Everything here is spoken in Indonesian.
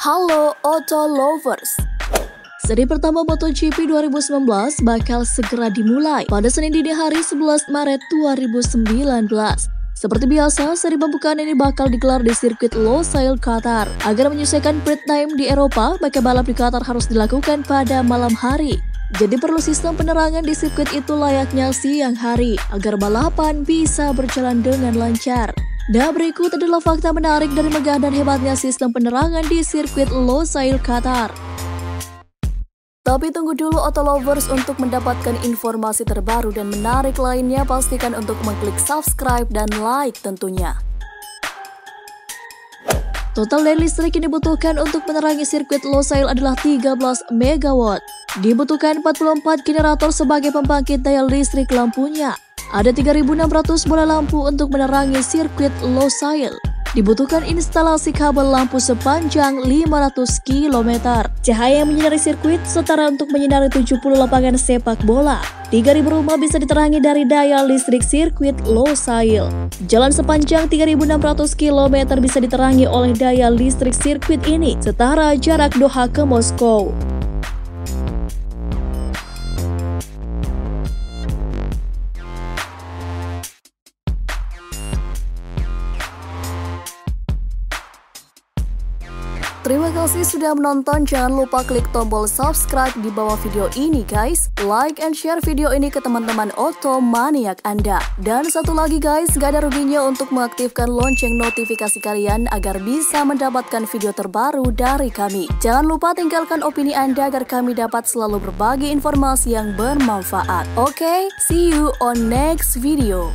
Halo Auto Lovers. Seri pertama MotoGP 2019 bakal segera dimulai pada Senin dini hari 11 Maret 2019. Seperti biasa, seri pembukaan ini bakal digelar di sirkuit Losail, Qatar. Agar menyelesaikan pit time di Eropa, maka balap di Qatar harus dilakukan pada malam hari. Jadi perlu sistem penerangan di sirkuit itu layaknya siang hari, agar balapan bisa berjalan dengan lancar. Nah berikut adalah fakta menarik dari megah dan hebatnya sistem penerangan di sirkuit Losail Qatar. Tapi tunggu dulu Auto Lovers untuk mendapatkan informasi terbaru dan menarik lainnya pastikan untuk mengklik subscribe dan like tentunya. Total daya listrik yang dibutuhkan untuk menerangi sirkuit Losail adalah 13 MW. Dibutuhkan 44 generator sebagai pembangkit daya listrik lampunya. Ada 3.600 bola lampu untuk menerangi sirkuit Losail. Dibutuhkan instalasi kabel lampu sepanjang 500 km. Cahaya yang menyinari sirkuit setara untuk menyinari 70 lapangan sepak bola. 3.000 rumah bisa diterangi dari daya listrik sirkuit Losail. Jalan sepanjang 3.600 km bisa diterangi oleh daya listrik sirkuit ini setara jarak Doha ke Moskow. Terima kasih sudah menonton, jangan lupa klik tombol subscribe di bawah video ini guys. Like and share video ini ke teman-teman oto maniak Anda. Dan satu lagi guys, gak ada ruginya untuk mengaktifkan lonceng notifikasi kalian agar bisa mendapatkan video terbaru dari kami. Jangan lupa tinggalkan opini Anda agar kami dapat selalu berbagi informasi yang bermanfaat. Oke, okay? see you on next video.